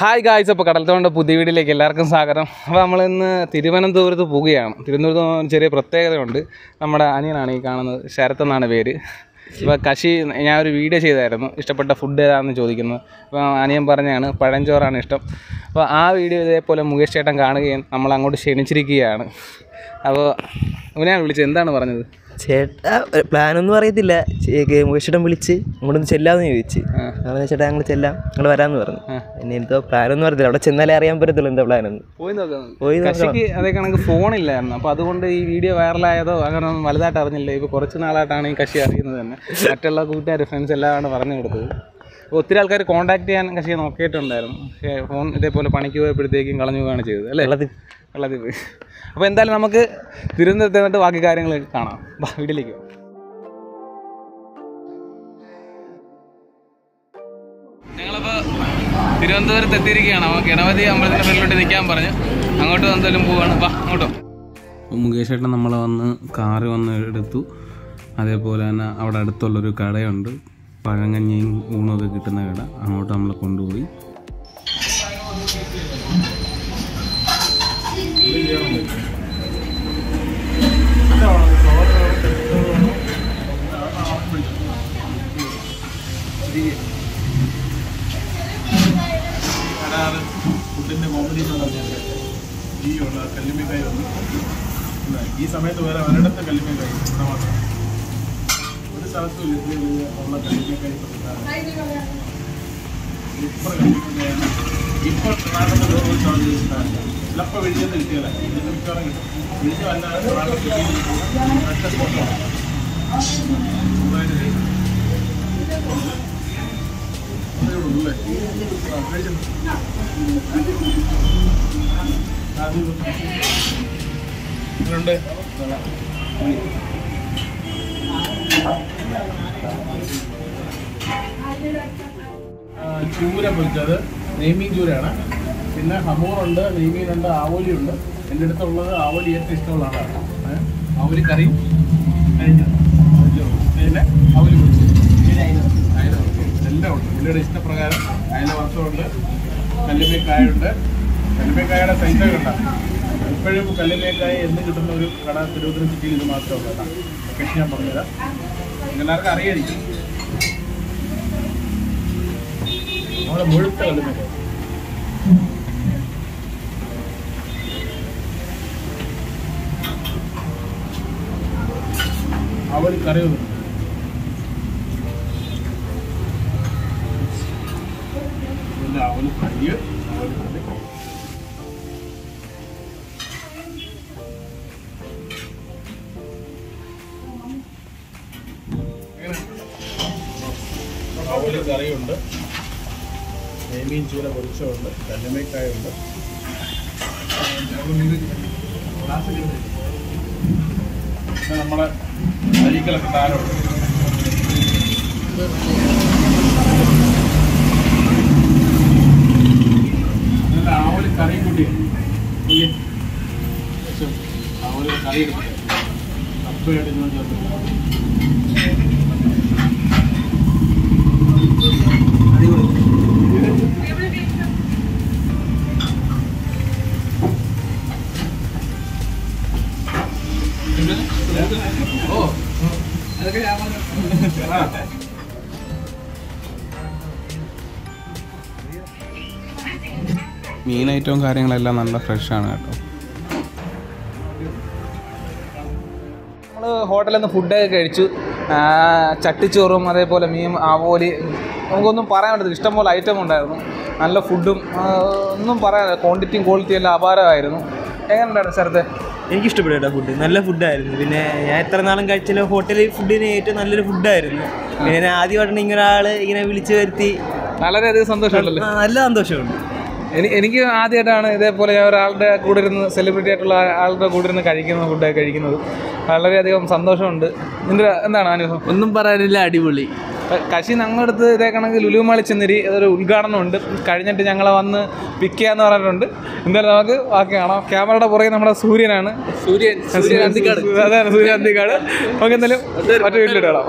Hi guys അപ്പോൾ കടൽത്തോണ്ട പുതിയ വീഡിയോയിലേക്ക് എല്ലാവർക്കും സ്വാഗതം. അപ്പോൾ നമ്മൾ ഇന്ന് തിരുവനന്തപുരത്ത് പോവുകയാണ്. തിരുവനന്തപുരത്ത് ചെറിയ പ്രത്യേകതയുണ്ട്. നമ്മുടെ അനിയനാണ് ഈ കാണുന്നത്. ശരത് എന്നാണ് പേര്. ഇപ്പോൾ കശി ഞാൻ ഒരു വീഡിയോ ചെയ്തായിരുന്നു. ഇഷ്ടപ്പെട്ട ഫുഡ് ഏതാണെന്ന് ചോദിക്കുന്നത് അപ്പോൾ അനിയൻ പറഞ്ഞാണ് പഴഞ്ചോറാണ് ഇഷ്ടം. അപ്പോൾ ആ വീഡിയോ ഇതേപോലെ മുകേഷ് ചേട്ടൻ കാണുകയും നമ്മൾ അങ്ങോട്ട് ക്ഷണിച്ചിരിക്കുകയാണ്. അപ്പോൾ അവനെയാണ് വിളിച്ചത്. എന്താണ് പറഞ്ഞത്? ചേട്ടാ പ്ലാനൊന്നും അറിയത്തില്ല. മുകേഷേട്ടൻ വിളിച്ച് ഇങ്ങോട്ടൊന്ന് ചെല്ലാന്ന് ചോദിച്ച്. അങ്ങനെ ചേട്ടാ ഞങ്ങൾ ചെല്ലാം. ഞങ്ങൾ വരാമെന്ന് പറഞ്ഞു. പിന്നെ എന്തോ പ്ലാനൊന്നും അറിയത്തില്ല. അവിടെ ചെന്നാലേ അറിയാൻ പറ്റത്തുള്ളൂ എന്താ പ്ലാനൊന്നും പോയി നോക്കാം. പോയി കശിക്ക് അതേ കണക്ക് ഫോണില്ലായിരുന്നു. അപ്പോൾ അതുകൊണ്ട് ഈ വീഡിയോ വൈറലായതോ അങ്ങനെ ഒന്നും വലുതായിട്ട് അറിഞ്ഞില്ല ഇപ്പോൾ കുറച്ച് നാളായിട്ടാണ് ഈ കക്ഷി അറിയുന്നത് തന്നെ. മറ്റുള്ള കൂട്ടുകാർ ഫ്രണ്ട്സ് എല്ലാമാണ് പറഞ്ഞു കൊടുത്തത്. ഒത്തിരി ആൾക്കാർ കോൺടാക്ട് ചെയ്യാൻ കക്ഷി നോക്കിയിട്ടുണ്ടായിരുന്നു. പക്ഷേ ഫോൺ ഇതേപോലെ പണിക്ക് പോയപ്പോഴത്തേക്കും കളഞ്ഞു പോവുകയാണ് ചെയ്തത് അല്ലേ? വെള്ളത്തിൽ വെള്ളത്തിൽ പോയി അപ്പോൾ എന്തായാലും നമുക്ക് തിരുവനന്തപുരത്ത് നിന്നിട്ട് ബാക്കി കാര്യങ്ങൾ കാണാം വീട്ടിലേക്ക് പോകാം ഞങ്ങളിപ്പോൾ തിരുവനന്തപുരത്ത് എത്തിയിരിക്കുകയാണ്. അപ്പോൾ ഗണപതി അമ്പലത്തിന്റെ ഫ്രണ്ടിലോട്ട് നിൽക്കാൻ പറഞ്ഞു. അങ്ങോട്ട് എന്തായാലും പോവാണ്. വാ അങ്ങോട്ടോ. മുകേഷ് ഏട്ടൻ നമ്മളെ വന്ന് കാറ് വന്ന് എടുത്തു. അതേപോലെ തന്നെ അവിടെ അടുത്തുള്ളൊരു കടയുണ്ട്. പഴങ്കഞ്ഞിയും ഊണൊക്കെ കിട്ടുന്ന കട. അങ്ങോട്ട് നമ്മളെ കൊണ്ടുപോയി. ഈ സമയത്ത് വേറെ ഒരിടത്ത് കല്ലുമ്മിക്കായി ഇവിടെ സ്ഥലത്തും വലിയ ഉള്ള കല്ലുമ്മിക്കായി ഇപ്പോൾ ട്രിവാൻഡ്രത്ത് വേറെ ഒരു സ്ഥലത്ത് കിട്ടാനില്ല ചിലപ്പോൾ വിഴിഞ്ഞെന്ന് കിട്ടിയല്ല ഇതിന് മിക്കവാറും കിട്ടും വിഴിഞ്ഞം അല്ലാതെ ട്രിവാൻഡ്രത്ത് കിട്ടിയ ഒറ്റ സ്പോട്ടാണ് ചൂര പൊരിച്ചത് നെയ്മീൻ ചൂരയാണ്. പിന്നെ ഹമൂറുണ്ട് നെയ്മീനുണ്ട് ആവോലിയുണ്ട്. എന്റെ അടുത്തുള്ളത് ആവോലി ഏറ്റവും ഇഷ്ടമുള്ള ആളാണ്? ആവോലി കറി പിന്നെ ആവോലി പൊരിച്ചത്. അയല. എല്ലാം ഉണ്ട്. പുള്ളിയുടെ ഇഷ്ടപ്രകാരം അയല വറുത്തമുണ്ട് കല്ലുമേക്കായുണ്ട് കല്ലുമേക്കായുടെ സൈസ് ഉണ്ടാകും ഇപ്പോഴും കല്ലുമേക്കായ എന്ന് കിട്ടുന്ന ഒരു കട തിരുവനന്തപുരം സിറ്റിയിൽ ഇത് മാത്രമേ ഉള്ളൂ കേട്ടോ. ഞാൻ പറഞ്ഞുതരാം. എല്ലാവർക്കും അറിയായിരിക്കും. നമ്മളെ മുഴുത്ത കല്ലുമേക്കായ അവൾ കറി വന്നു പിന്നെ അവന് ഫ്രൈ അവന് കറി അവൽ കറിയുണ്ട് നെയ്മീൻ ചൂല പൊരിച്ചുണ്ട് കല്ലുമേക്കായുണ്ട്. നമ്മളെ അരിക്കലൊക്കെ താരമുണ്ട് നല്ല ആവൽ കറിയും കൂട്ടി. ആവൽ കറി കപ്പയായിട്ട് ഞാൻ ചേർത്ത് ഓ മീൻ ഐറ്റവും കാര്യങ്ങളെല്ലാം നല്ല ഫ്രഷാണ് കേട്ടോ. നമ്മൾ ഹോട്ടലിൽ നിന്ന് ഫുഡൊക്കെ കഴിച്ചു. ചട്ടിച്ചോറും അതേപോലെ മീൻ ആവോലി നമുക്കൊന്നും പറയാൻ പറ്റത്തില്ല. ഇഷ്ടംപോലെ ഐറ്റം ഉണ്ടായിരുന്നു. നല്ല ഫുഡും ഒന്നും പറയാനില്ല ക്വാണ്ടിറ്റിയും ക്വാളിറ്റിയും എല്ലാം അപാരമായിരുന്നു. എങ്ങനെയുണ്ടായിരുന്നു സ്ഥലത്ത്? എനിക്ക് ഇഷ്ടപ്പെട്ടു കേട്ടോ ഫുഡ് നല്ല ഫുഡായിരുന്നു പിന്നെ ഞാൻ എത്ര നാളും കഴിച്ചാലും ഹോട്ടലിൽ ഫുഡിന് ഏറ്റവും നല്ലൊരു ഫുഡായിരുന്നു പിന്നെ ഞാൻ ആദ്യമായിട്ടാണ് ഇങ്ങനെ ഒരാൾ ഇങ്ങനെ വിളിച്ചു വരുത്തി. വളരെയധികം സന്തോഷമുണ്ടല്ലോ നല്ല സന്തോഷമുണ്ട്. എനിക്ക് എനിക്ക് ആദ്യമായിട്ടാണ് ഇതേപോലെ ഞാൻ ഒരാളുടെ കൂടെ ഇരുന്ന് സെലിബ്രിറ്റി ആയിട്ടുള്ള ആളുടെ കൂടെ ഇരുന്ന് കഴിക്കുന്ന ഫുഡൊക്കെ കഴിക്കുന്നത്. വളരെയധികം സന്തോഷമുണ്ട്. നിന്റെ എന്താണ് അനുഭവം? ഒന്നും പറയാനില്ല അടിപൊളി. കശി ഞങ്ങളുടെ ഇതേ കണക്ക് ലുലു മാളിൽ ചെന്നിരി അതൊരു ഉദ്ഘാടനമുണ്ട്. കഴിഞ്ഞിട്ട് ഞങ്ങളെ വന്ന് പിക്ക് ചെയ്യാന്ന് പറഞ്ഞിട്ടുണ്ട്. എന്തായാലും നമുക്ക് ബാക്കി കാണാം. ക്യാമറയുടെ പുറകെ നമ്മുടെ സൂര്യനാണ്. സൂര്യൻ അതാണ് സൂര്യ അന്തിക്കാട്. നമുക്ക് എന്തായാലും മറ്റു വീട്ടിലിട്ട് കാണാം